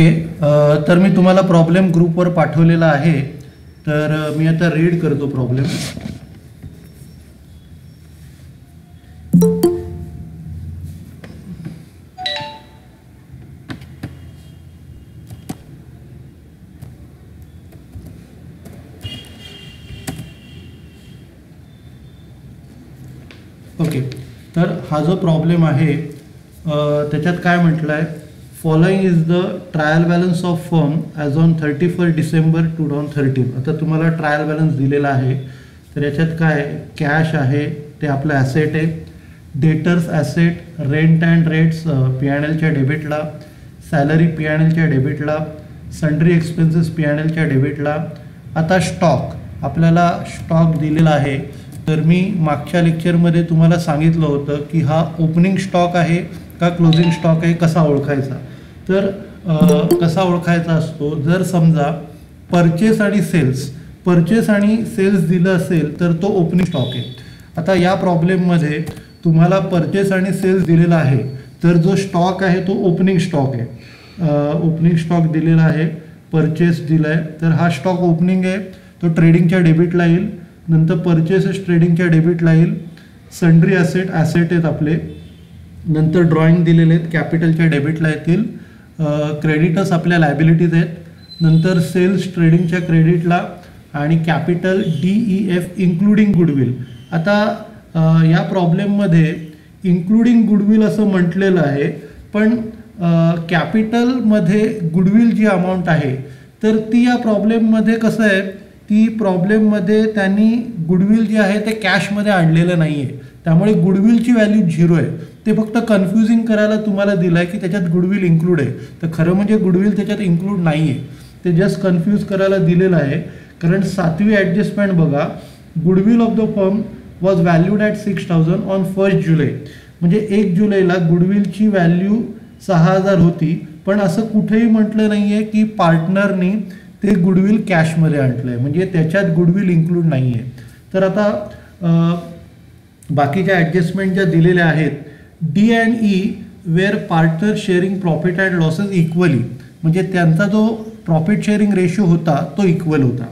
Okay. तर मी तुम्हाला problem ग्रुपवर पाठवलेला आहे. तर मी आता रीड करतो प्रॉब्लेम ओके. तर हा जो प्रॉब्लेम आहे त्याच्यात काय म्हटलं आहे following is the trial balance of firm as on thirty first December two thousand thirteen आता तुम्हाला ट्रायल बॅलन्स दिलेला आहे. तर याच्यात काय कॅश आहे. ते आपलं ॲसेट आहे. Debtors asset rent and rates P N एलच्या डेबिटला सॅलरी पी एन एलच्या डेबिटला सन्ड्री एक्सपेन्सेस पी एन एलच्या डेबिटला आता स्टॉक आपल्याला स्टॉक दिलेला आहे. तर मी मागच्या लेक्चरमध्ये तुम्हाला सांगितलं होतं की हा ओपनिंग स्टॉक आहे. का क्लोजिंग स्टॉक आहे कसा ओळखायचा? तर कसा ओळखायचा असतो? जर समजा परचेस आणि सेल्स परचेस आणि सेल्स दिलं असेल तर तो ओपनिंग स्टॉक आहे. आता या प्रॉब्लेममध्ये तुम्हाला परचेस आणि सेल्स दिलेला आहे तर जो स्टॉक आहे तो ओपनिंग स्टॉक आहे. ओपनिंग स्टॉक दिलेला आहे परचेस दिला आहे तर हा स्टॉक ओपनिंग आहे तो ट्रेडिंगच्या डेबिटला येईल. नंतर परचेसेस ट्रेडिंगच्या डेबिटला येईल. सन्ड्री ॲसेट ॲसेट आहेत आपले. नंतर ड्रॉइंग दिलेले आहेत. कॅपिटलच्या डेबिटला येतील. क्रेडिटस आपल्या लायबिलिटीज आहेत. नंतर सेल्स ट्रेडिंगच्या क्रेडिटला आणि capital D E F including goodwill आता या प्रॉब्लेममध्ये इन्क्लुडिंग गुडविल असं म्हटलेलं आहे. पण कॅपिटलमध्ये गुडविल जी अमाऊंट आहे तर ती या प्रॉब्लेममध्ये कसं आहे? ती प्रॉब्लेममध्ये त्यांनी गुडविल जे आहे ते कॅशमध्ये आणलेलं नाही आहे त्यामुळे गुडविलची व्हॅल्यू झिरो आहे. ते फक्त कन्फ्युजिंग करायला तुम्हाला दिलं आहे की त्याच्यात गुडविल इन्क्लूड आहे. तर खरं म्हणजे गुडविल त्याच्यात इन्क्लूड नाही आहे ते जस्ट कन्फ्यूज करायला दिलेलं आहे. कारण सातवी ॲडजस्टमेंट बघा goodwill of the firm was valued at six thousand on first July. म्हणजे एक जुलैला गुडविलची व्हॅल्यू सहा हजार होती. पण असं कुठेही म्हटलं नाही आहे की पार्टनरनी ते गुडविल कॅशमध्ये आणलं आहे म्हणजे त्याच्यात गुडविल इन्क्लूड नाही आहे तर आता बाकीच्या ॲडजस्टमेंट ज्या दिलेल्या आहेत D and E were partner sharing profit and losses equally म्हणजे त्यांचा जो प्रॉफिट शेअरिंग रेशो होता तो इक्वल होता.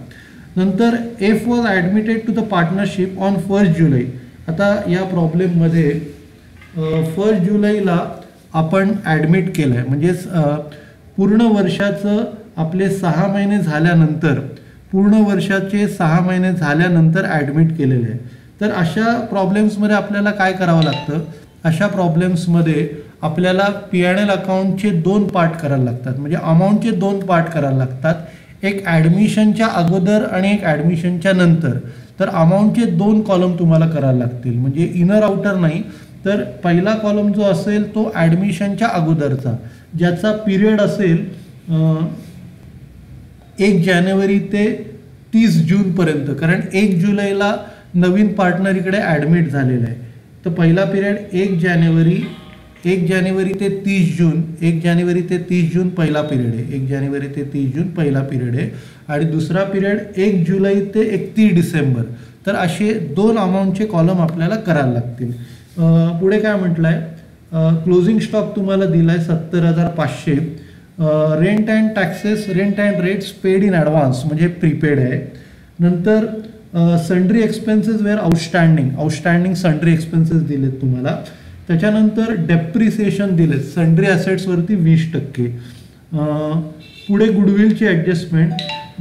नंतर F was admitted to the partnership on first July आता या प्रॉब्लेममध्ये फर्स्ट जुलैला आपण ॲडमिट केलं आहे म्हणजेच पूर्ण वर्षाचं आपले सहा महिने झाल्यानंतर पूर्ण वर्षाचे सहा महिने झाल्यानंतर ॲडमिट केलेले आहे. तर अशा प्रॉब्लेम्समध्ये आपल्याला काय करावं लागतं? अशा प्रॉब्लेम्समध्ये आपल्याला पी एन एल अकाउंटचे दोन पार्ट करायला लागतात. म्हणजे अमाऊंटचे दोन पार्ट करायला लागतात. एक ॲडमिशनच्या अगोदर आणि एक ॲडमिशनच्या नंतर. तर अमाऊंटचे दोन कॉलम तुम्हाला करायला लागतील. म्हणजे इनर आउटर नाही तर पहिला कॉलम जो असेल तो ॲडमिशनच्या अगोदरचा. ज्याचा पिरियड असेल एक जानेवारी ते तीस जूनपर्यंत कारण एक जुलैला नवीन पार्टनर इकडे ॲडमिट झालेला आहे. तर पहिला पिरियड एक जानेवारी एक जानेवारी ते तीस जून एक जानेवारी ते तीस जून पहिला पिरियड आहे. एक जानेवारी ते तीस जून पहिला पिरियड आहे. आणि दुसरा पिरियड एक जुलै ते एकतीस डिसेंबर. तर असे दोन अमाऊंटचे कॉलम आपल्याला करायला लागतील. पुढे काय म्हटलं आहे क्लोजिंग स्टॉक तुम्हाला दिला आहे सत्तर हजार पाचशे. Rent and taxes rent and rates paid in advance म्हणजे प्रीपेड आहे. नंतर sundry expenses were outstanding outstanding sundry expenses दिलेत तुम्हाला. त्याच्यानंतर डेप्रिसिएशन दिलेत. सन्ड्री ॲसेट्सवरती वीस टक्के. पुढे गुडविलची adjustment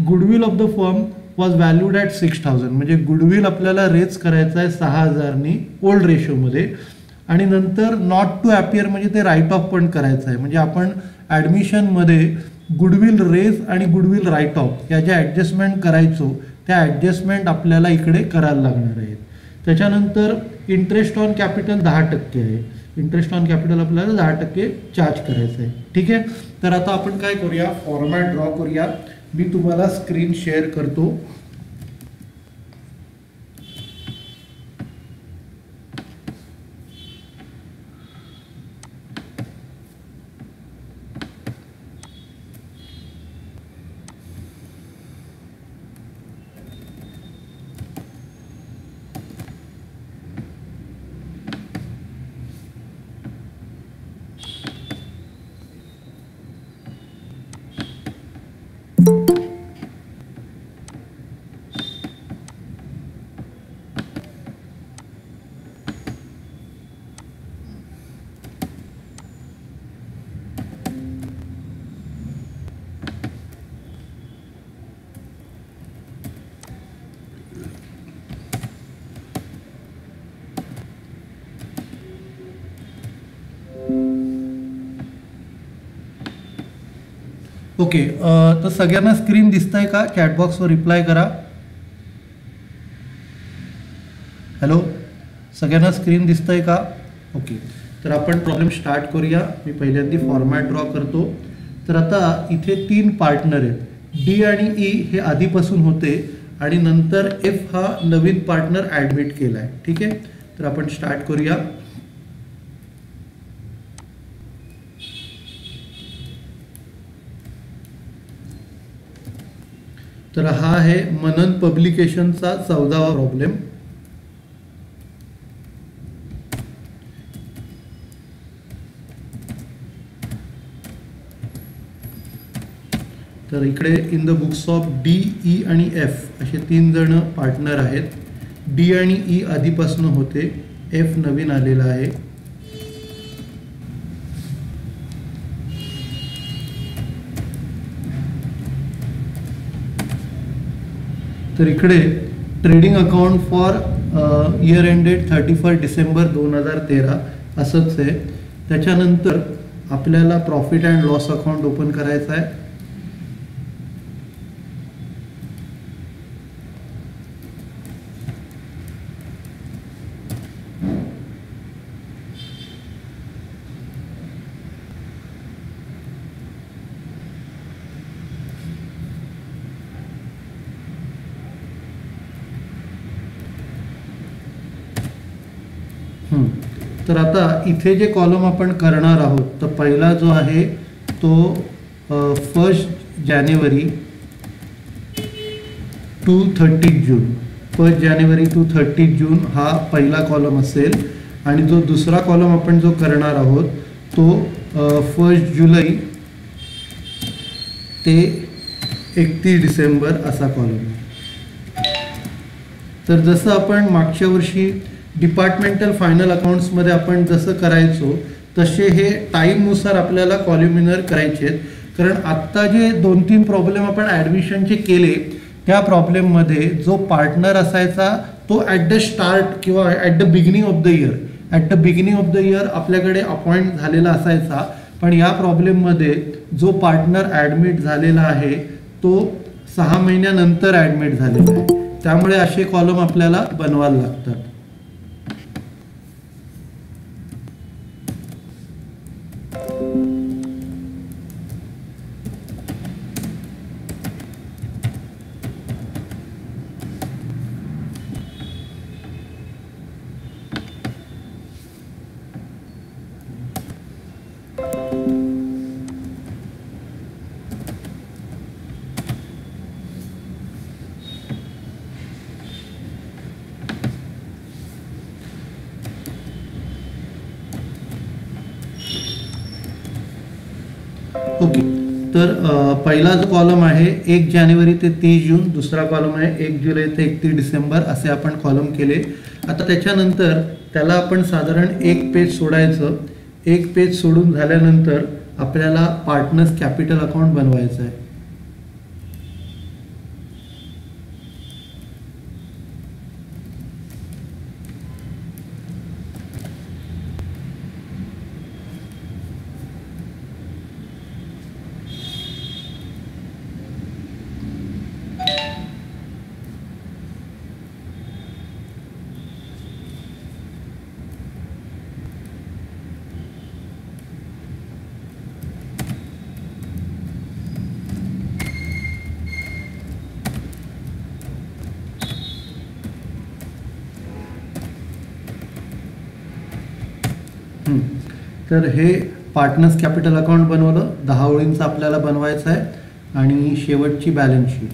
goodwill of the firm was valued at six thousand म्हणजे गुडविल आपल्याला रेज करायचं आहे सहा हजारनी ओल्ड रेशोमध्ये आणि नंतर नॉट टू ॲपियर म्हणजे ते राईट ऑफ पण करायचं आहे. म्हणजे आपण ॲडमिशनमध्ये गुडविल रेज आणि गुडविल राईट ऑफ या ज्या ॲडजस्टमेंट करायचो त्या ॲडजस्टमेंट आपल्याला इकडे करायला लागणार आहेत. त्याच्यानंतर इंटरेस्ट ऑन कॅपिटल दहा टक्के आहे. इंटरेस्ट ऑन कॅपिटल आपल्याला दहा टक्के चार्ज करायचं आहे. ठीक आहे? तर आता आपण काय करूया? फॉर्मॅट ड्रॉ करूया. मी तुम्हाला स्क्रीन शेअर करतो. ओके तर सगळ्यांना स्क्रीन दिसतंय का? चॅटबॉक्सवर रिप्लाय करा. हॅलो सगळ्यांना स्क्रीन दिसतंय का? ओके तर आपण प्रॉब्लेम स्टार्ट करूया. मी पहिल्यांदा फॉर्मॅट ड्रॉ करतो. तर आता इथे तीन पार्टनर आहेत. डी आणि ई हे आधीपासून होते आणि नंतर एफ हा नवीन पार्टनर ॲडमिट केला आहे ठीक आहे? तर आपण स्टार्ट करूया. तर हा आहे मनन पब्लिकेशनचा चौदावा प्रॉब्लेम तर इकडे in the books of D E आणि एफ असे तीन जण पार्टनर आहेत. डी आणि e ई आधीपासून होते. एफ नवीन आलेला आहे. तर इकडे trading account for year ended thirty first December दोन हजार तेरा असंच आहे. त्याच्यानंतर आपल्याला profit and loss account open करायचं आहे. तर आता इथे जे कॉलम आपण करणार आहोत तर पहिला जो आहे तो first January to thirty June first January to thirty June हा पहिला कॉलम असेल. आणि जो दुसरा कॉलम आपण जो करणार आहोत तो फर्स्ट जुलै ते एकतीस डिसेंबर असा कॉलम तर जसं आपण मागच्या वर्षी डिपार्टमेंटल फायनल अकाउंट्समध्ये आपण जसं करायचो तसे हे टाईमनुसार आपल्याला कॉल्युमिनर करायचे आहेत. कारण आत्ता जे दोन तीन प्रॉब्लेम आपण ॲडमिशनचे केले त्या प्रॉब्लेममध्ये जो पार्टनर असायचा तो ॲट द स्टार्ट किंवा at the beginning of the year at the beginning of the year आपल्याकडे अपॉइंट झालेला असायचा. पण या प्रॉब्लेममध्ये जो पार्टनर ॲडमिट झालेला आहे तो सहा महिन्यानंतर ॲडमिट झालेला आहे. त्यामुळे असे कॉलम आपल्याला बनवायला लागतात. ओके. तर पहिला जो कॉलम आहे एक जानेवारी ते तीस जून दुसरा कॉलम आहे एक जुलै ते एकतीस डिसेंबर असे आपण कॉलम केले. आता त्याच्यानंतर त्याला आपण साधारण एक पेज सोडायचं. एक पेज सोडून झाल्यानंतर आपल्याला पार्टनर्स कॅपिटल अकाउंट बनवायचं आहे हं. तर हे पार्टनर्स कॅपिटल अकाउंट बनवलं. दहा ओळींचं आपल्याला बनवायचं आहे. आणि शेवटची बॅलन्स शीट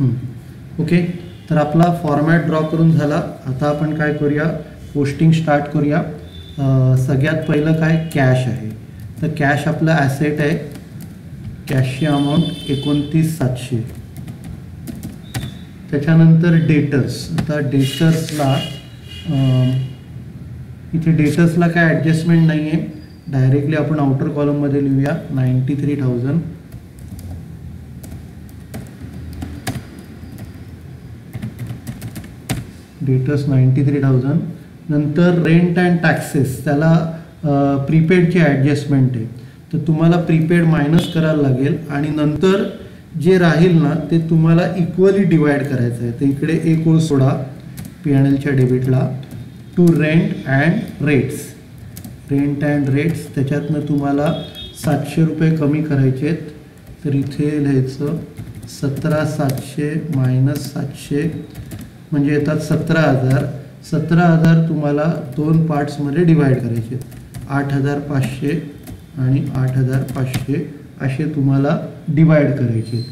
ओके तर आपला फॉर्मॅट ड्रॉ करून झाला. आता आपण काय करूया? पोस्टिंग स्टार्ट करूया. सगळ्यात पहिलं काय? कॅश आहे. तर कॅश आपलं ॲसेट आहे. कॅशची अमाऊंट एकोणतीस सातशे. त्याच्यानंतर डेटर्स आता डेटर्सला इथे डेटर्सला काय ॲडजस्टमेंट नाही आहे डायरेक्टली आपण आउटर कॉलममध्ये लिहूया. Ninety three thousand debtors ninety three thousand नंतर रेंट अँड टॅक्सेस त्याला प्रीपेडची ॲडजस्टमेंट आहे. तर तुम्हाला प्रीपेड मायनस करायला लागेल. आणि नंतर जे राहील ना ते तुम्हाला इक्वली डिवाइड करायचं आहे. तर इकडे एक ओळ सोडा पी एन एलच्या डेबिटला to rent and rates rent and rates त्याच्यातनं तुम्हाला सातशे रुपये कमी करायचे आहेत. तर इथे लिहायचं सतरा सातशे मायनस सातशे म्हणजे येतात सतरा हजार. सतरा हजार तुम्हाला दोन पार्ट्समध्ये डिवाईड करायचे आहेत. आठ हजार पाचशे आणि आठ हजार पाचशे असे तुम्हाला डिवाईड करायचे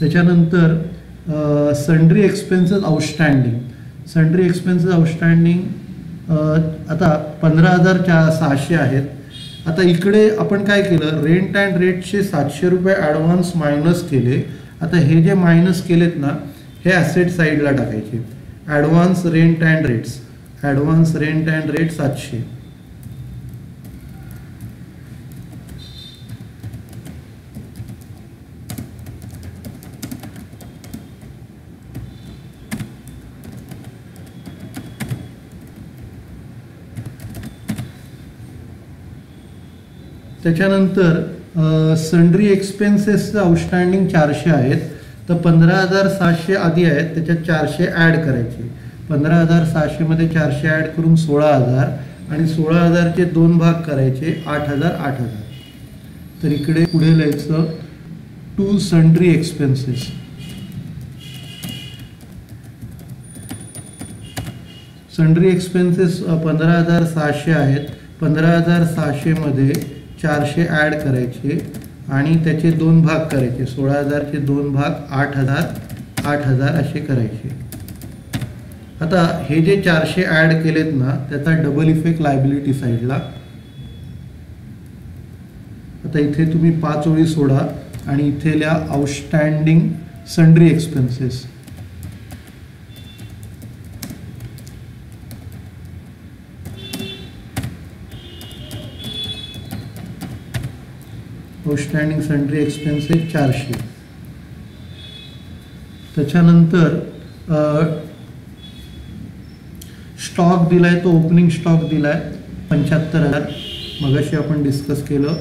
त्याच्यानंतर sundry expenses outstanding sundry expenses outstanding आता पंधरा हजार चा सहाशे आहेत. आता इकडे आपण काय केलं? रेंट अँड रेटचे सातशे रुपये ॲडव्हान्स मायनस केले. आता हे जे मायनस केलेत ना हे ॲसेट साईडला टाकायचे. Advance rent and rates advance rent and rate सातशे त्याच्यानंतर सन्ड्री एक्सपेन्सेसचं आउटस्टँडिंग चारशे आहेत. तर पंधरा हजार सहाशे आधी आहेत त्याच्यात चारशे ॲड करायचे. पंधरा हजार सहाशेमध्ये चारशे ॲड करून सोळा हजार आणि सोळा हजारचे दोन भाग करायचे आठ हजार आठ हजार. तर इकडे पुढे लिहायचं to sundry expenses sundry expenses पंधरा हजार सहाशे आहेत. पंधरा हजार सहाशेमध्ये चारशे ॲड करायचे. आणि त्याचे दोन भाग करायचे. सोळा हजारचे दोन भाग आठ हजार आठ हजार असे करायचे. आता हे जे चारशे ॲड केलेत ना त्याचा डबल इफेक्ट लायबिलिटी साईडला आता इथे तुम्ही पाच ओळी सोडा आणि इथे लिहा outstanding sundry expenses outstanding sundry expenses चारशे. त्याच्यानंतर स्टॉक दिलाय तो ओपनिंग स्टॉक दिलाय पंच्याहत्तर हजार. मगाशी आपण डिस्कस केलं.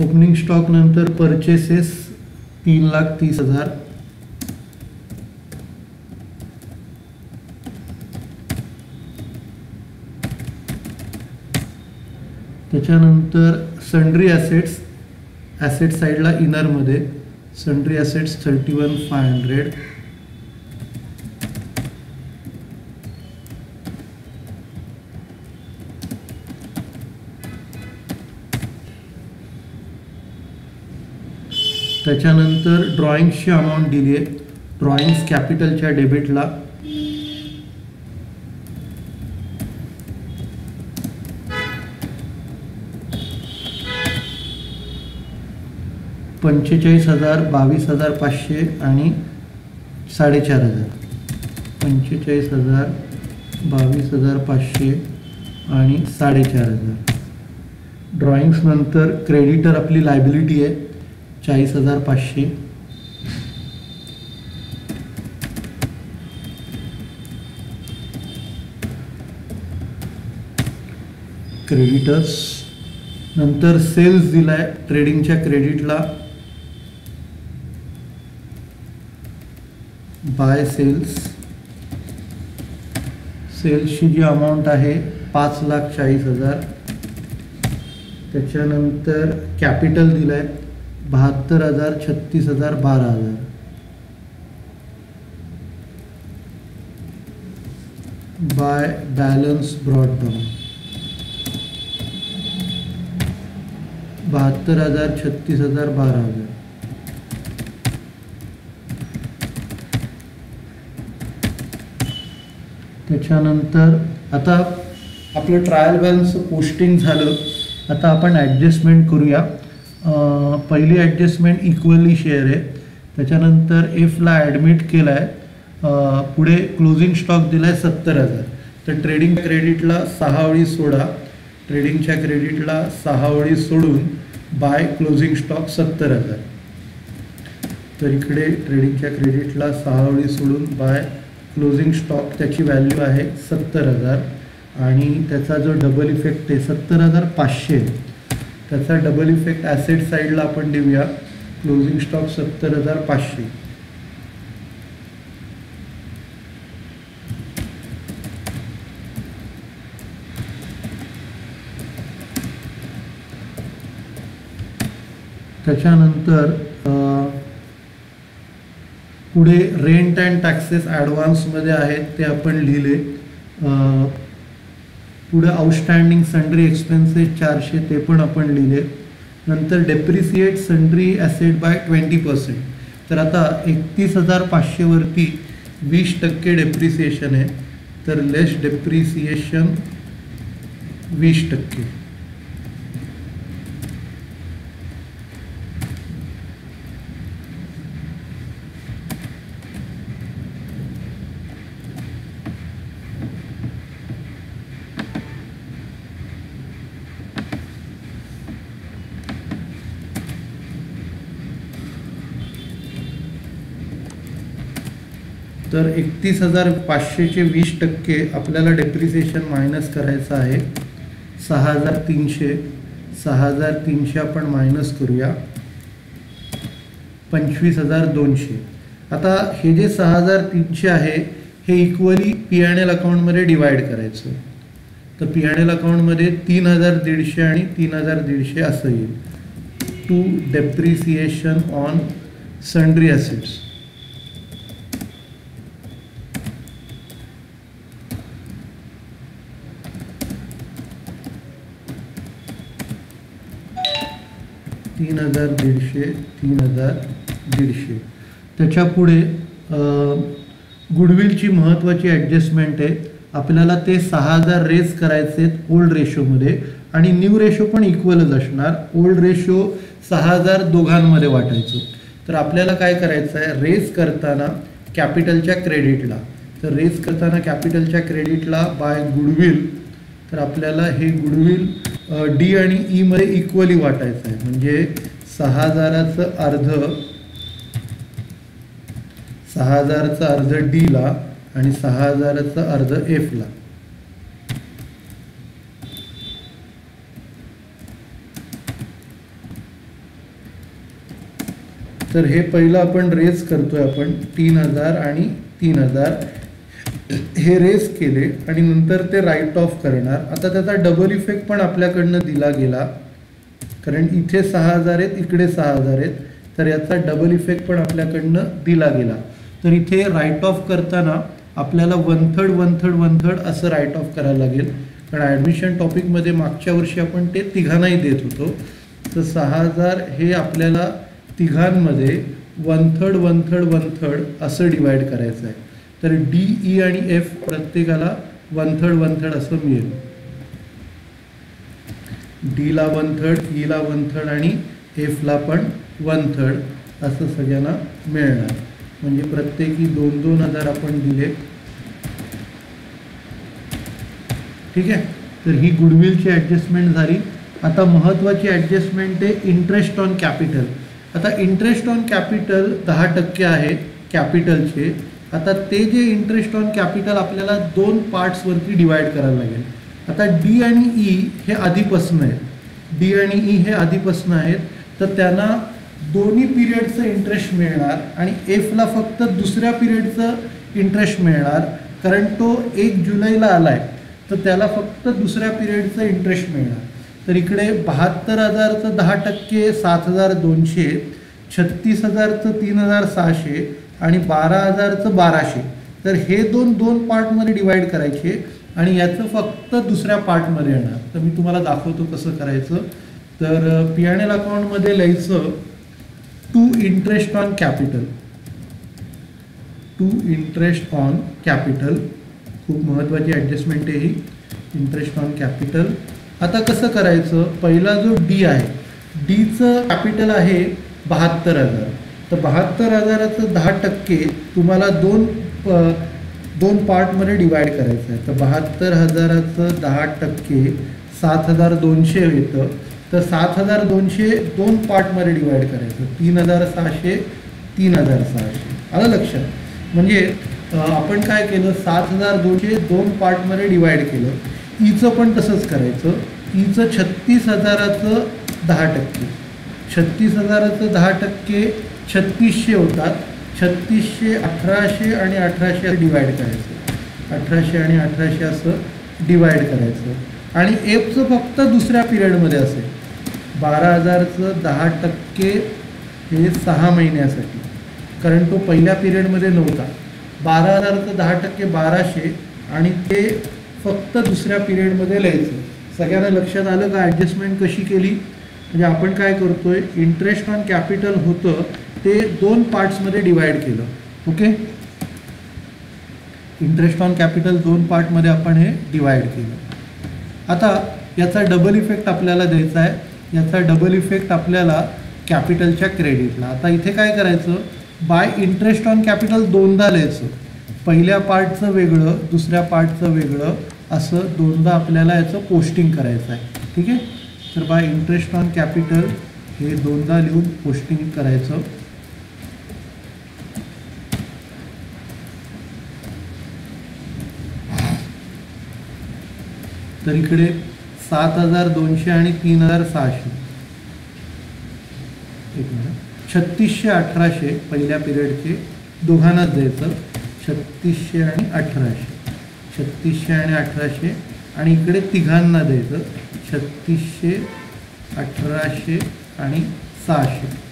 ओपनिंग स्टॉक नंतर परचेसेस तीन लाख तीस हजार. त्याच्यानंतर सन्ड्री ॲसेट्स ॲसेट साईडला इनरमध्ये sundry assets thirty one five hundred त्याच्यानंतर ड्रॉइंग्सची अमाऊंट दिली आहे. ड्रॉइंग्स कॅपिटलच्या डेबिटला पंचेचाळीस हजार बावीस हजार पाचशे आणि साडेचार हजार. पंचेचाळीस हजार बावीस हजार पाचशे आणि साडेचार हजार. ड्रॉइंग्सनंतर क्रेडिटर आपली लायबिलिटी आहे. चाळीस हजार पाचशे. क्रेडिटर्स नंतर सेल्स दिलाय ट्रेडिंगच्या क्रेडिटला बाय सेल्स सेल्सची जी अमाऊंट आहे पाच लाख चाळीस हजार. त्याच्यानंतर कॅपिटल दिलाय बहात्तर हजार छत्तीस हजार बारा हजार. बाय बॅलन्स ब्रॉडडाऊन बहात्तर हजार छत्तीस हजार बारा हजार. त्याच्यानंतर आता आपलं ट्रायल बॅलन्सचं पोस्टिंग झालं. आता आपण ॲडजस्टमेंट करूया. पहिली ॲडजस्टमेंट इक्वली शेअर आहे. त्याच्यानंतर एफला ॲडमिट केला आहे पुढे क्लोजिंग स्टॉक दिला आहे सत्तर हजार. तर ट्रेडिंग क्रेडिटला सहा ओळी सोडा. ट्रेडिंगच्या क्रेडिटला सहा ओळी सोडून बाय क्लोजिंग स्टॉक सत्तर हजार. तर इकडे ट्रेडिंगच्या क्रेडिटला सहा ओळी सोडून बाय क्लोजिंग स्टॉक त्याची व्हॅल्यू आहे सत्तर हजार. आणि त्याचा जो डबल इफेक्ट आहे सत्तर हजार पाचशे. त्याचा डबल इफेक्ट ॲसेट साईडला आपण देऊया. क्लोजिंग स्टॉक सत्तर हजार पाचशे. त्याच्यानंतर पुढे रेंट अँड टॅक्सेस ॲडव्हान्समध्ये आहेत ते आपण लिहिले. पुढं आउटस्टँडिंग सन्ड्री एक्सपेन्सेस चारशे ते पण आपण लिहिले. नंतर depreciate sundry asset by twenty percent तर आता एकतीस हजार पाचशेवरती वीस टक्के डेप्रिसिएशन आहे. तर लेस डेप्रिसिएशन वीस टक्के. तर एकतीस हजार पाचशेचे वीस टक्के आपल्याला डेप्रिसिएशन मायनस करायचं आहे. सहा हजार तीनशे सहा हजार तीनशे आपण मायनस करूया. पंचवीस हजार दोनशे. आता हे जे सहा हजार तीनशे आहे हे इक्वली पी एन एल अकाउंटमध्ये डिवाइड करायचं. तर पी एन एल अकाउंटमध्ये तीन हजार दीडशे आणि तीन हजार दीडशे असं येईल. To depreciation on sundry assets तीन हजार दीडशे तीन हजार दीडशे. त्याच्यापुढे गुडविलची महत्त्वाची ॲडजस्टमेंट आहे. आपल्याला ते सहा हजार रेस करायचे ओल्ड रेशोमध्ये आणि न्यू रेशो पण इक्वलच असणार. ओल्ड रेशो सहा हजार दोघांमध्ये वाटायचो. तर आपल्याला काय करायचं आहे? रेस करताना कॅपिटलच्या क्रेडिटला तर रेस करताना कॅपिटलच्या क्रेडिटला बाय गुडविल तर आपल्याला हे गुडविल डी आणि ई मध्ये इक्वली वाटायचं आहे. म्हणजे सहा हजाराचं अर्ध सहा हजाराचं अर्ध डीला आणि सहा हजाराचं अर्ध एफला तर हे पहिलं आपण रेस करतोय आपण तीन हजार आणि तीन हजार. हे रेस केले आणि नंतर ते राईट ऑफ करणार. आता त्याचा डबल इफेक्ट पण आपल्याकडनं दिला गेला. कारण इथे सहा हजार आहेत इकडे सहा हजार आहेत. तर याचा डबल इफेक्ट पण आपल्याकडनं दिला गेला. तर इथे राईट ऑफ करताना आपल्याला one third one third one third असं राईट ऑफ करायला लागेल. कारण ॲडमिशन टॉपिकमध्ये मागच्या वर्षी आपण ते तिघांनाही देत होतो. तर सहा हजार हे आपल्याला तिघांमध्ये one third one third one third असं डिवाईड करायचं आहे तर डी ई e आणि एफ प्रत्येकाला वन थर्ड वन थर्ड असं मिळेल. डीला वन थर्ड ईला वन थर्ड आणि एफला पण वन थर्ड असं सगळ्यांना मिळणार. म्हणजे प्रत्येकी दोन दोन हजार आपण दिले. ठीक आहे? तर ही गुडविलची ॲडजस्टमेंट झाली. आता महत्त्वाची ॲडजस्टमेंट आहे इंटरेस्ट ऑन कॅपिटल आता इंटरेस्ट ऑन कॅपिटल दहा टक्के आहे कॅपिटलचे आता ते जे इंटरेस्ट ऑन कॅपिटल आपल्याला दोन पार्ट्सवरती डिवाइड करायला लागेल. आता डी आणि ई हे आधीपासून आहेत. डी आणि ई हे आधीपासून आहेत. तर त्यांना दोन्ही पिरियडचं इंटरेस्ट मिळणार आणि एफला फक्त दुसऱ्या पिरियडचं इंटरेस्ट मिळणार. कारण तो एक जुलैला आला आहे तर त्याला फक्त दुसऱ्या पिरियडचं इंटरेस्ट मिळणार. तर इकडे बहात्तर हजारचं दहा टक्के सात हजार दोनशे छत्तीस हजारचं तीन हजार सहाशे आणि बारा हजारचं बाराशे. तर हे दोन दोन पार्टमध्ये डिवाईड करायचे आणि याचं फक्त दुसऱ्या पार्टमध्ये येणार. तर मी तुम्हाला दाखवतो कसं करायचं. तर पी एन एल अकाउंटमध्ये लिहायचं to interest on capital to interest on capital खूप महत्त्वाची ॲडजस्टमेंट आहे ही. इंटरेस्ट ऑन कॅपिटल आता कसं करायचं? पहिला जो डी आहे डीचं कॅपिटल आहे बहात्तर हजार. तर बहात्तर हजाराचं दहा टक्के तुम्हाला दोन दोन पार्टमध्ये डिवाईड करायचं आहे. तर बहात्तर हजाराचं दहा टक्के सात हजार दोनशे येतं. तर सात हजार दोनशे दोन पार्टमध्ये डिवाईड करायचं. तीन हजार सहाशे तीन हजार सहाशे. आलं लक्षात? म्हणजे आपण काय केलं? सात हजार दोनशे दोन पार्टमध्ये डिवाईड केलं. ईचं पण तसंच करायचं. ईचं छत्तीस हजाराचं दहा टक्के. छत्तीस हजाराचं दहा टक्के छत्तीसशे होतात. छत्तीसशे अठराशे आणि अठराशे डिवाईड करायचं. अठराशे आणि अठराशे असं डिवाईड करायचं. आणि एफचं फक्त दुसऱ्या पिरियडमध्ये असेल. बारा हजारचं दहा टक्के हे सहा महिन्यासाठी. कारण तो पहिल्या पिरियडमध्ये नव्हता. बारा हजारचं दहा टक्के बाराशे आणि ते फक्त दुसऱ्या पिरियडमध्ये लिहायचं. सगळ्यांना लक्षात आलं का ॲडजस्टमेंट कशी केली? म्हणजे आपण काय करतोय? इंटरेस्ट ऑन कॅपिटल होतं. ते दोन पार्ट्समध्ये डिवाइड केलं. ओके इंटरेस्ट ऑन कॅपिटल दोन पार्टमध्ये आपण हे डिवाइड केलं. आता याचा डबल इफेक्ट आपल्याला द्यायचा आहे. याचा डबल इफेक्ट आपल्याला कॅपिटलच्या क्रेडिटला आता इथे काय करायचं? बाय इंटरेस्ट ऑन कॅपिटल दोनदा लिहायचं. पहिल्या पार्टचं वेगळं दुसऱ्या पार्टचं वेगळं असं दोनदा आपल्याला याचं पोस्टिंग करायचं आहे. ठीक आहे? तर बाय इंटरेस्ट ऑन कॅपिटल हे दोनदा लिहून पोस्टिंग करायचं. तर इकडे सात हजार दोनशे आणि तीन हजार सहाशे. एक मिनिट. छत्तीसशे अठराशे पहिल्या पिरियडचे दोघांनाच द्यायचं. छत्तीसशे आणि अठराशे. छत्तीसशे आणि अठराशे आणि इकडे तिघांना द्यायचं. छत्तीसशे अठराशे आणि सहाशे.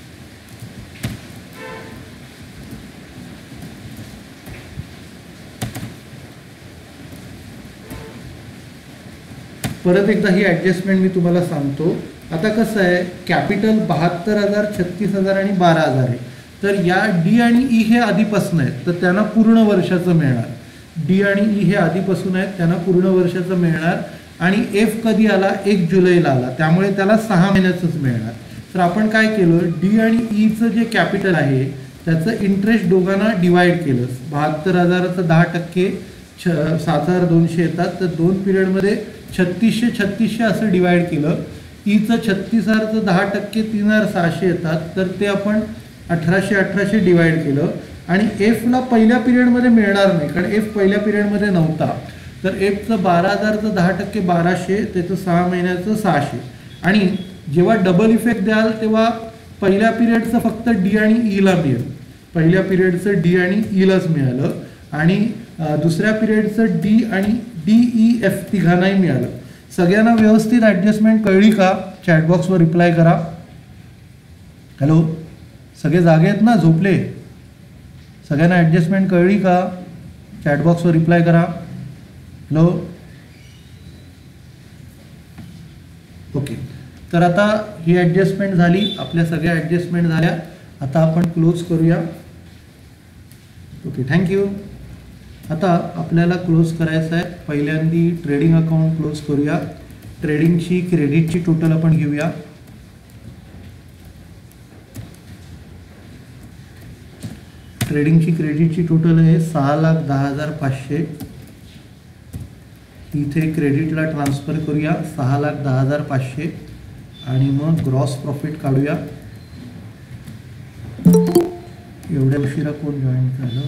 परत एकदा ही ॲडजस्टमेंट मी तुम्हाला सांगतो. आता कसं आहे कॅपिटल बहात्तर हजार छत्तीस हजार आणि बारा हजार आहे. तर या डी आणि ई हे आधीपासून आहेत तर त्यांना पूर्ण वर्षाचं मिळणार. डी आणि ई हे आधीपासून आहेत त्यांना पूर्ण वर्षाचं मिळणार. आणि एफ कधी आला? एक जुलैला आला. त्यामुळे त्याला सहा महिन्याचंच मिळणार. तर आपण काय केलं? डी आणि e ईचं जे कॅपिटल आहे त्याचं इंटरेस्ट दोघांना डिवाइड केलं. बहात्तर हजाराचं दहा टक्के छ सात हजार दोनशे येतात. तर दोन पिरियडमध्ये छत्तीसशे छत्तीसशे असं डिवाईड केलं. ईचं छत्तीस हजारचं दहा टक्के तीन हजार सहाशे येतात. तर ते आपण अठराशे अठराशे डिवाईड केलं. आणि एफला पहिल्या पिरियडमध्ये मिळणार नाही कारण एफ पहिल्या पिरियडमध्ये नव्हता. तर एफचं बारा हजारचं दहा टक्के बाराशे त्याचं सहा महिन्याचं सहाशे. आणि जेव्हा डबल इफेक्ट द्याल तेव्हा पहिल्या पिरियडचं फक्त डी आणि e ईला मिळेल. पहिल्या पिरियडचं डी आणि e ईलाच मिळालं. आणि दुसऱ्या पिरियडचं डी आणि डी ई एफ तिघांनाही मिळालं. सगळ्यांना व्यवस्थित ॲडजस्टमेंट कळली का? चॅटबॉक्सवर रिप्लाय करा. हॅलो सगळे जागे आहेत ना? झोपले? सगळ्यांना ॲडजस्टमेंट कळली का? चॅटबॉक्सवर रिप्लाय करा. हॅलो ओके तर आता ही ॲडजस्टमेंट झाली. आपल्या सगळ्या ॲडजस्टमेंट झाल्या. आता आपण क्लोज करूया. ओके थँक्यू आता आपल्याला क्लोज करायचं आहे. पहिल्यांदी ट्रेडिंग अकाउंट क्लोज करूया. ट्रेडिंगची क्रेडिटची टोटल आपण घेऊया. ट्रेडिंगची क्रेडिटची टोटल आहे सहा लाख दहा हजार पाचशे. इथे क्रेडिटला ट्रान्सफर करूया. सहा लाख दहा हजार पाचशे. आणि मग ग्रॉस प्रॉफिट काढूया. एवढ्या उशिरा कोण जॉईन झालं?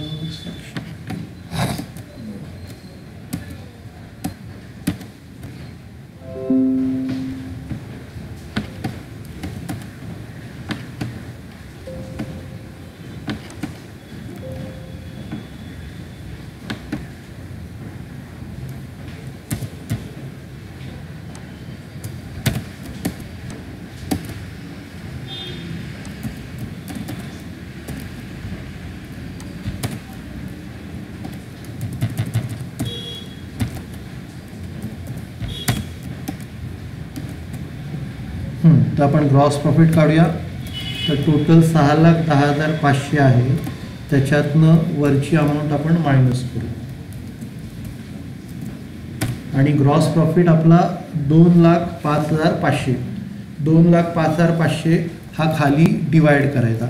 तर आपण ग्रॉस प्रॉफिट काढूया. तर टोटल सहा लाख दहा हजार पाचशे आहे. त्याच्यातनं वरची अमाऊंट आपण मायनस करू. आणि ग्रॉस प्रॉफिट आपला दोन लाख पाच हजार पाचशे. दोन लाख पाच हजार पाचशे हा खाली डिवाइड करायचा.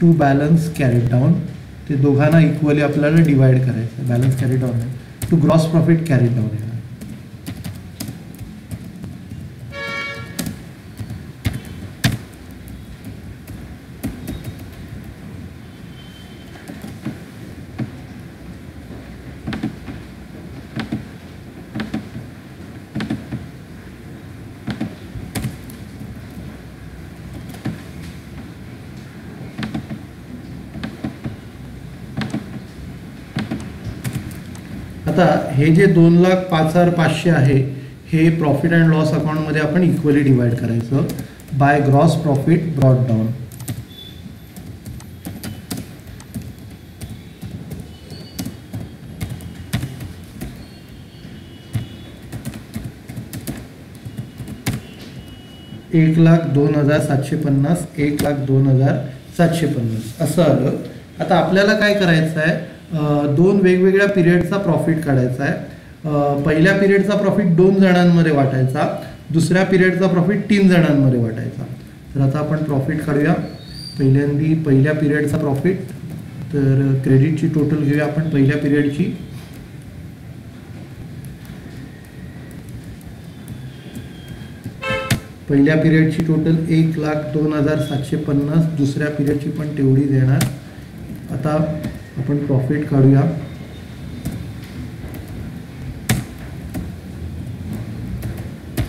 टू बॅलन्स कॅरी डाऊन ते दोघांना इक्वली आपल्याला डिवाइड करायचं. बॅलन्स कॅरी डाऊन आहे to gross profit carry down आहे आता हे जे दोन लाख पाच हजार पाचशे आहे हे प्रॉफिट अँड लॉस अकाउंटमध्ये आपण इक्वली डिवाइड करायचं. By gross profit brought down एक लाख दोन हजार सातशे पन्नास एक लाख दोन हजार सातशे पन्नास. असं आलं. आता आपल्याला काय करायचं आहे दोन वेगवेगळ्या पिरियडचा प्रॉफिट काढायचा आहे. पहिल्या पिरियडचा प्रॉफिट दोन जणांमध्ये वाटायचा. दुसऱ्या पिरियडचा प्रॉफिट तीन जणांमध्ये वाटायचा. तर आता आपण प्रॉफिट काढूया. पहिल्यांदी पहिल्या पिरियडचा प्रॉफिट. तर क्रेडिटची टोटल घेऊया आपण पहिल्या पिरियडची. पहिल्या पिरियडची टोटल एक लाख दोन हजार सातशे पन्नास. दुसऱ्या पिरियडची पण तेवढी देणार. आता आपण प्रॉफिट काढूया.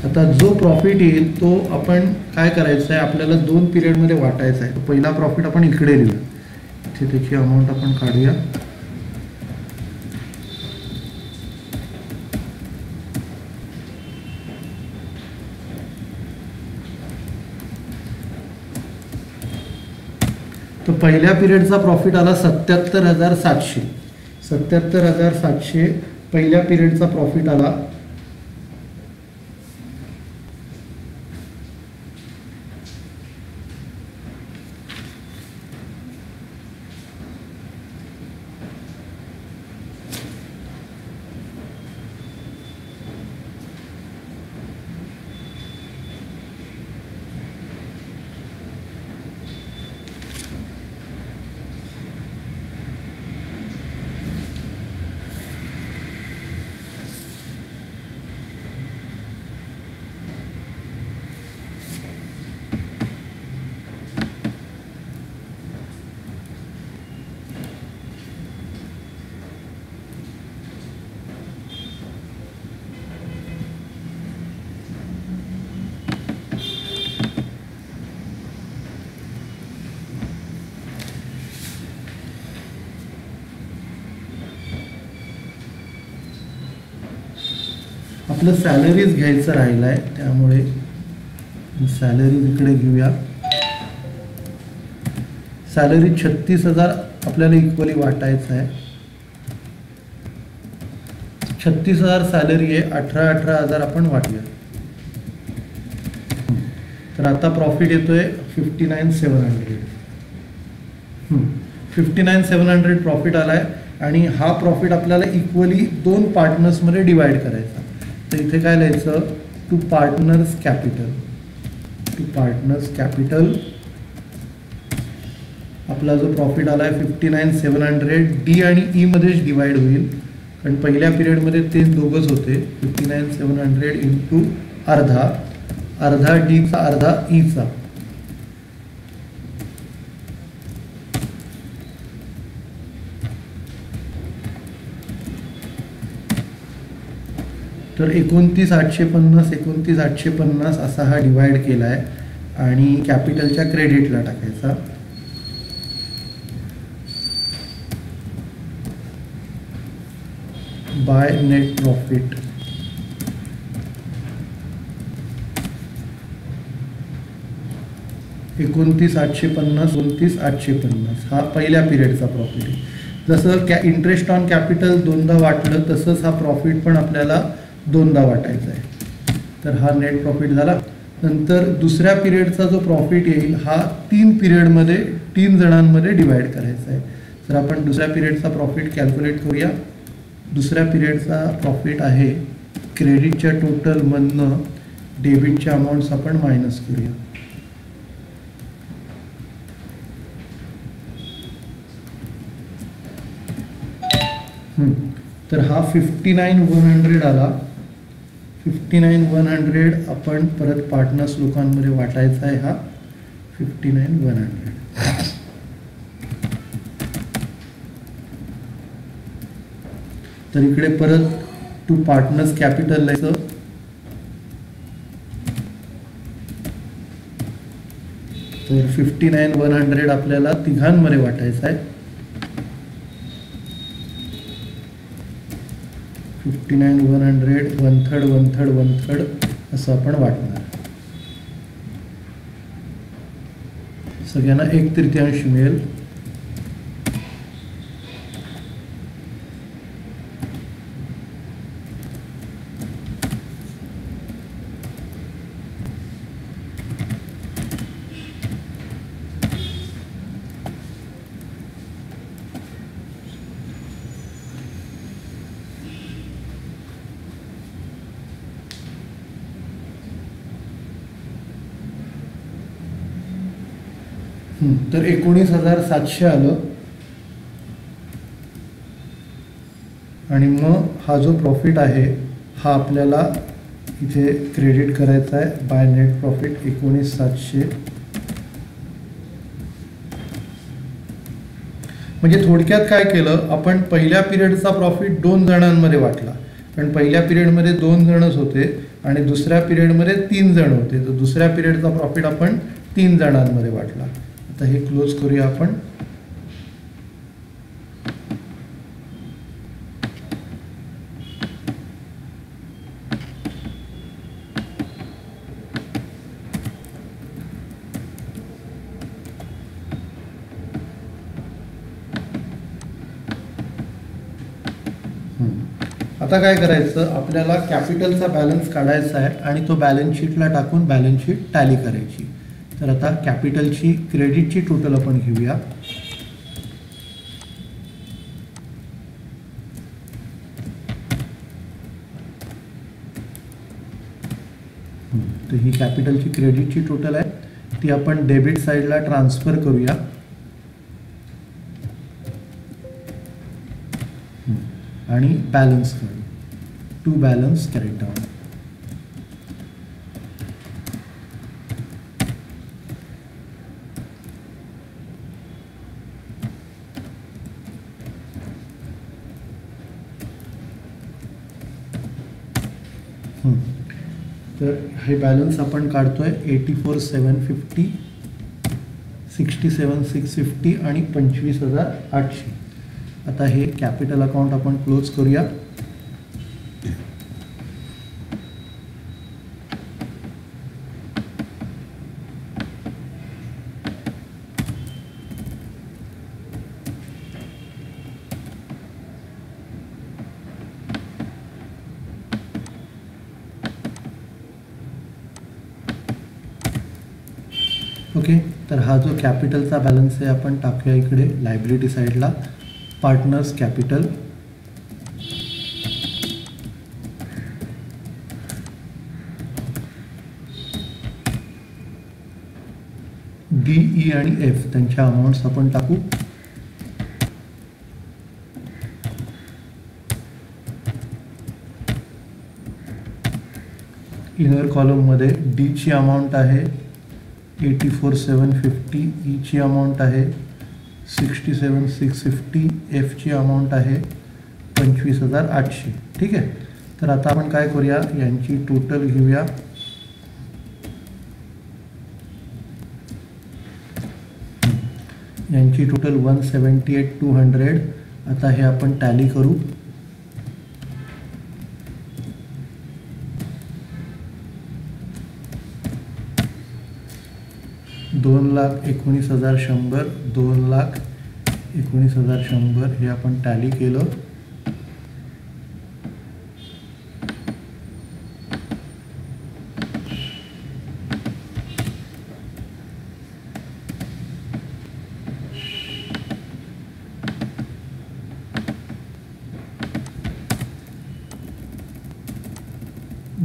आता जो प्रॉफिट येईल तो आपण काय करायचं आहे? आपल्याला दोन पिरियडमध्ये वाटायचा आहे. पहिला प्रॉफिट आपण इकडे लिहू इथे त्याची अमाऊंट आपण काढूया. तर पहिल्या पिरियडचा प्रॉफिट आला सत्याहत्तर हजार सातशे. सत्याहत्तर हजार सातशे पहिल्या पिरियडचा प्रॉफिट आला आपलं सॅलरीज घ्यायचं राहिलं आहे त्यामुळे सॅलरी इकडे घेऊया. सॅलरी छत्तीस हजार आपल्याला इक्वली वाटायचं आहे. छत्तीस हजार सॅलरी आहे अठरा अठरा हजार आपण वाटूया. तर आता प्रॉफिट येतोय fifty nine seven hundred fifty nine seven hundred profit आलाय आणि हा प्रॉफिट आपल्याला इक्वली दोन पार्टनर्समध्ये डिवाइड करायचा. तर इथे काय लिहायचं? To partners capital to partners capital आपला जो प्रॉफिट आला आहे fifty nine seven hundred D आणि ईमध्येच मध्येच डिवाइड होईल. कारण पहिल्या पिरियडमध्ये ते दोघंच होते. Fifty nine seven hundred into अर्धा अर्धा डीचा अर्धा e ईचा तर एकोणतीस आठशे पन्नास एकोणतीस आठशे पन्नास असा हा डिवाइड केला आहे आणि कॅपिटलच्या क्रेडिटला टाकायचा. By net profit. एकोणतीस आठशे पन्नास एकोणतीस आठशे पन्नास हा पहिल्या पिरियडचा प्रॉफिट आहे. जसं कॅ इंटरेस्ट ऑन कॅपिटल दोनदा वाटलं तसंच हा प्रॉफिट पण आपल्याला दोनदा वाटायचा आहे. तर हा नेट प्रॉफिट झाला. नंतर दुसऱ्या पिरियडचा जो प्रॉफिट येईल हा तीन पिरियडमध्ये तीन जणांमध्ये डिवाइड करायचा आहे. तर आपण दुसऱ्या पिरियडचा प्रॉफिट कॅल्क्युलेट करूया. दुसऱ्या पिरियडचा प्रॉफिट आहे क्रेडिटच्या टोटलमधनं डेबिटच्या अमाऊंट्स आपण मायनस करूया. तर हा फिफ्टी नाईन वन हंड्रेड आला. फिफ्टी नाईन वन हंड्रेड आपण परत पार्टनर्स लोकांमध्ये वाटायचा आहे हा. Fifty nine one hundred. तर इकडे परत टू पार्टनर्स कॅपिटल लिहायचं तर फिफ्टी नाईन वन हंड्रेड आपल्याला तिघांमध्ये वाटायचं आहे. Fifty nine one hundred one third one third one third असं आपण वाटणार. सगळ्यांना एक तृतीयांश मिळेल हं, तर एकोणीस हजार सातशे आलं. आणि मग हा जो प्रॉफिट आहे हा आपल्याला इथे क्रेडिट करायचा आहे. बाय नेट प्रॉफिट एकोणीस सातशे. म्हणजे थोडक्यात काय केलं आपण पहिल्या पिरियडचा प्रॉफिट दोन जणांमध्ये वाटला. कारण पहिल्या पिरियडमध्ये दोन जणच होते आणि दुसऱ्या पिरियडमध्ये तीन जण होते. तर दुसऱ्या पिरियडचा प्रॉफिट आपण तीन जणांमध्ये वाटला. आता हे क्लोज करूया आपण. आता काय करायचं? आपल्याला कॅपिटलचा बॅलन्स काढायचा आहे आणि तो बॅलन्स शीटला टाकून बॅलन्स शीट टॅली करायची. तर आता कॅपिटलची क्रेडिटची टोटल आपण घेऊया. तर ही कॅपिटलची क्रेडिटची टोटल आहे. ती आपण डेबिट साईडला ट्रान्सफर करूया. आणि बॅलन्स करू टू बॅलन्स कॅरेट डाऊन हम्म. तर हे बॅलन्स आपण काढतो आहे eighty four seven fifty sixty seven six fifty आणि पंचवीस हजार आठशे. आता हे कॅपिटल अकाउंट आपण क्लोज करूया. ओके? तर हा जो कॅपिटलचा बॅलन्स आहे आपण टाकूया इकडे लायबिलिटी साईडला पार्टनर्स कॅपिटल डी ई आणि एफ त्यांच्या अमाऊंट्स आपण टाकू. इनर कॉलममध्ये डीची अमाऊंट आहे. एटी फोर सेवन फिफ्टी ईची अमाऊंट आहे. सिक्स्टी सेवन सिक्स फिफ्टी एफची अमाऊंट आहे. पंचवीस हजार आठशे. ठीक आहे? तर आता आपण काय करूया? यांची टोटल घेऊया. यांची total one seventy eight two hundred आता हे आपण टॅली करू. दोन लाख एकोणीस हजार शंभर दोन लाख एकोणीस हजार शंभर हे आपण टॅली केलं.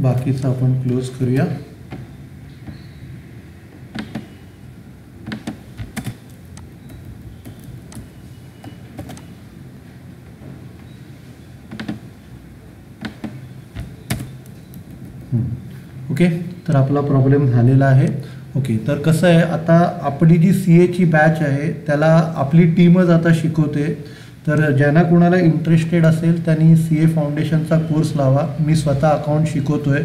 बाकीचं आपण क्लोज करूया ओके तर आपला प्रॉब्लेम झालेला आहे. ओके तर कसं आहे आता आपली जी सी एची बॅच आहे त्याला आपली टीमच आता शिकवते. तर ज्यांना कोणाला इंटरेस्टेड असेल त्यांनी सी ए फाउंडेशनचा कोर्स लावा. मी स्वतः अकाउंट आहे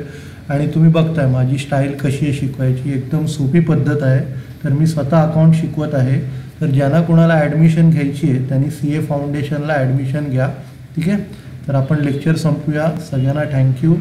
आणि तुम्ही बघताय माझी स्टाईल कशी आहे शिकवायची एकदम सोपी पद्धत आहे. तर मी स्वतः अकाउंट शिकवत आहे. तर ज्यांना कोणाला ॲडमिशन घ्यायची आहे त्यांनी सी ए फाउंडेशनला ॲडमिशन घ्या. ठीक आहे? तर आपण लेक्चर संपूया. सगळ्यांना थँक्यू